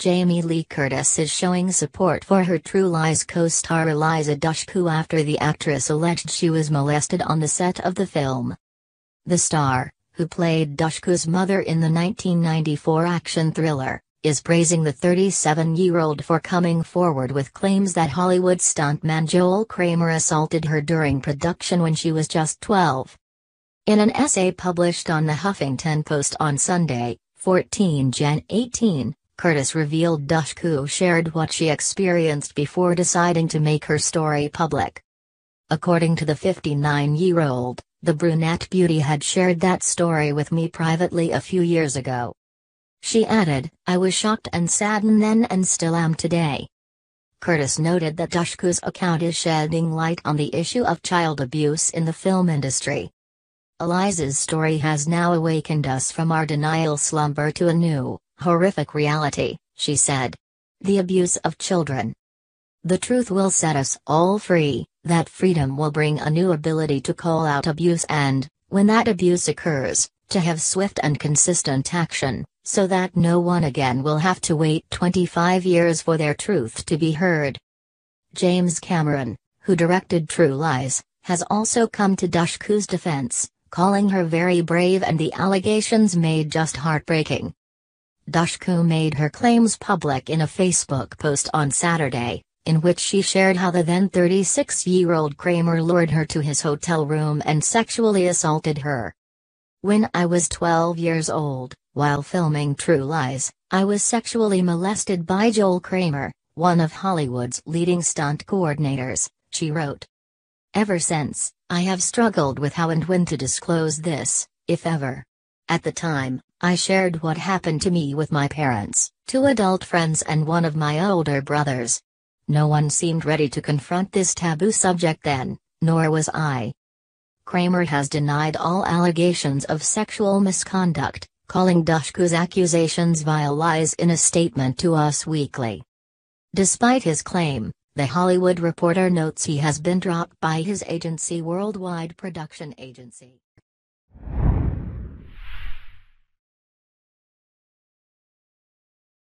Jamie Lee Curtis is showing support for her True Lies co-star Eliza Dushku after the actress alleged she was molested on the set of the film. The star, who played Dushku's mother in the 1994 action thriller, is praising the 37-year-old for coming forward with claims that Hollywood stuntman Joel Kramer assaulted her during production when she was just 12. In an essay published on the Huffington Post on Sunday, 14 Jan 18, Curtis revealed Dushku shared what she experienced before deciding to make her story public. According to the 59-year-old, the brunette beauty had shared that story with me privately a few years ago. She added, I was shocked and saddened then and still am today. Curtis noted that Dushku's account is shedding light on the issue of child abuse in the film industry. Eliza's story has now awakened us from our denial slumber to a new, horrific reality, she said. The abuse of children. The truth will set us all free, that freedom will bring a new ability to call out abuse and, when that abuse occurs, to have swift and consistent action, so that no one again will have to wait 25 years for their truth to be heard. James Cameron, who directed True Lies, has also come to Dushku's defense, calling her very brave and the allegations made just heartbreaking. Dushku made her claims public in a Facebook post on Saturday, in which she shared how the then 36 year old Kramer lured her to his hotel room and sexually assaulted her. When I was 12 years old, while filming True Lies, I was sexually molested by Joel Kramer, one of Hollywood's leading stunt coordinators, she wrote. Ever since, I have struggled with how and when to disclose this, if ever. At the time, I shared what happened to me with my parents, two adult friends, and one of my older brothers. No one seemed ready to confront this taboo subject then, nor was I. Kramer has denied all allegations of sexual misconduct, calling Dushku's accusations vile lies in a statement to Us Weekly. Despite his claim, the Hollywood Reporter notes he has been dropped by his agency Worldwide Production Agency.